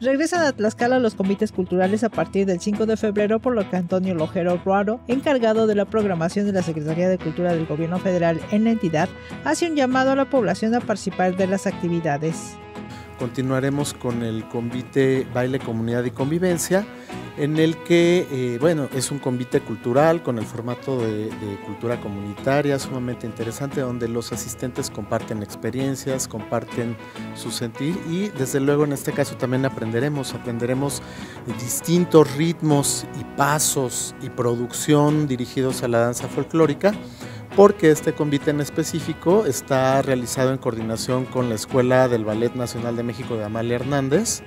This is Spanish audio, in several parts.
Regresan a Tlaxcala los comités culturales a partir del 5 de febrero, por lo que Antonio Lojero Ruaro, encargado de la programación de la Secretaría de Cultura del Gobierno Federal en la entidad, hace un llamado a la población a participar de las actividades. Continuaremos con el convite Baile, Comunidad y Convivencia, en el que, eh, bueno, es un convite cultural con el formato de, cultura comunitaria sumamente interesante, donde los asistentes comparten experiencias, comparten su sentir y desde luego en este caso también aprenderemos, aprenderemos distintos ritmos y pasos y producción dirigidos a la danza folclórica porque este convite en específico está realizado en coordinación con la Escuela del Ballet Nacional de México de Amalia Hernández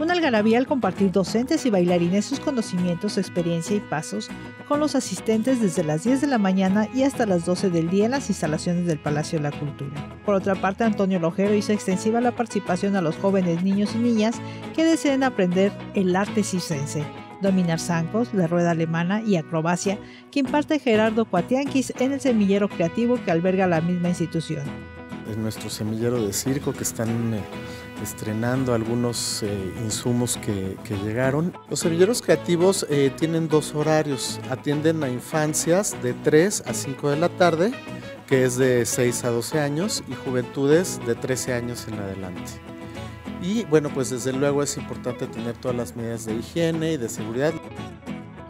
una algarabía al compartir docentes y bailarines sus conocimientos, experiencia y pasos con los asistentes desde las 10 de la mañana y hasta las 12 del día en las instalaciones del Palacio de la Cultura. Por otra parte, Antonio Lojero hizo extensiva la participación a los jóvenes niños y niñas que deseen aprender el arte circense, dominar zancos, la rueda alemana y acrobacia que imparte Gerardo Cuatianquis en el semillero creativo que alberga la misma institución. Es nuestro semillero de circo que están estrenando algunos eh, insumos que, llegaron. Los semilleros creativos eh, tienen dos horarios. Atienden a infancias de 3 a 5 de la tarde, que es de 6 a 12 años, y juventudes de 13 años en adelante. Y bueno, pues desde luego es importante tener todas las medidas de higiene y de seguridad.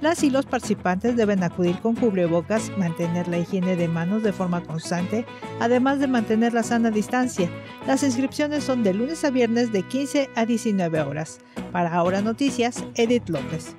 Las y los participantes deben acudir con cubrebocas, mantener la higiene de manos de forma constante, además de mantener la sana distancia. Las inscripciones son de lunes a viernes de 15 a 19 horas. Para Ahora Noticias, Edith López.